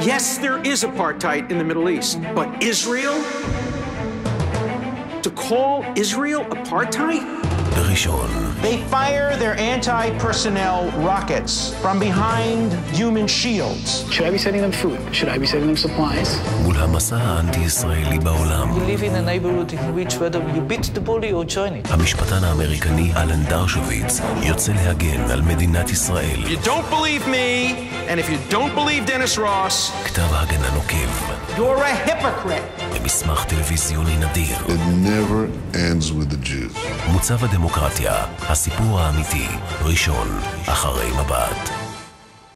Yes, there is apartheid in the Middle East, but Israel? To call Israel apartheid? ראשון, They fire their anti personnel rockets from behind human shields. Should I be sending them food? Should I be sending them supplies? מול המסע האנטי-ישראלי בעולם. We live in a neighborhood in which whether you beat the bully or join it. המשפטן האמריקני אלן דרשוביץ יוצא להגן על מדינת ישראל. You don't believe me, and if you don't believe Dennis Ross, כתב הגנה נוקב, You're a hypocrite. במסמך טלוויזיוני נדיר. It never ends with the Jews. מוצב הדמוקרטיה, הסיפור האמיתי, ראשון, אחרי מבט.